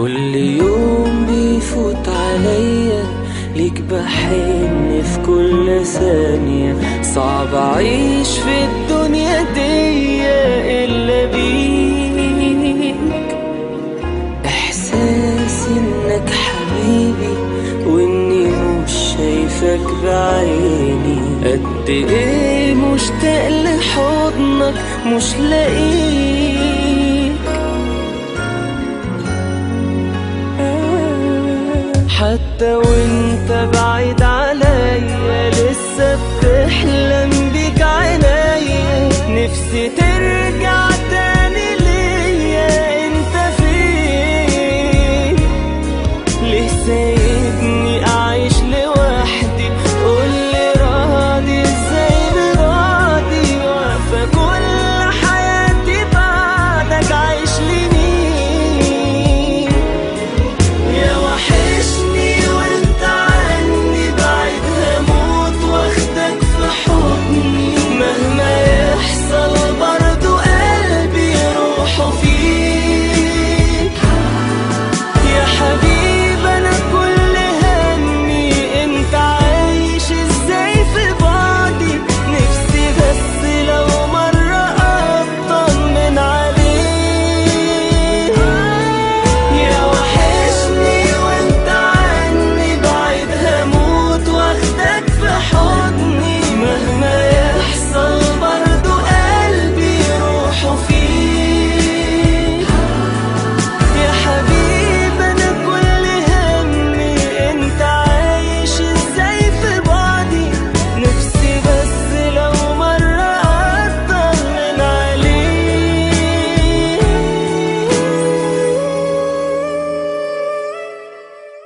كل يوم بيفوت عليا ليك بحن في كل ثانية. صعب أعيش في الدنيا دي إلا بيك. إحساسي إنك حبيبي وإني مش شايفك بعيني. قد إيه مشتاق لحضنك مش لاقيك حتى وانت بعيد عليا لسه بتحلم بيك عينيا نفسي ترجع تاني ليا انت فين؟ ليه سايبني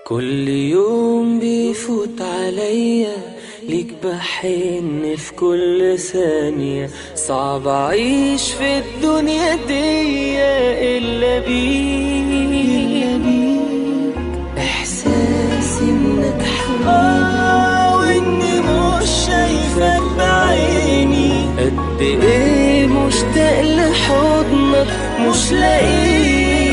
كل يوم بيفوت عليا ليك بحن في كل ثانية. صعب أعيش في الدنيا دي إلا بيك. إحساسي إنك حبيبي وإني مش شايفك بعيني. قد إيه مشتاق لحضنك مش لاقيك.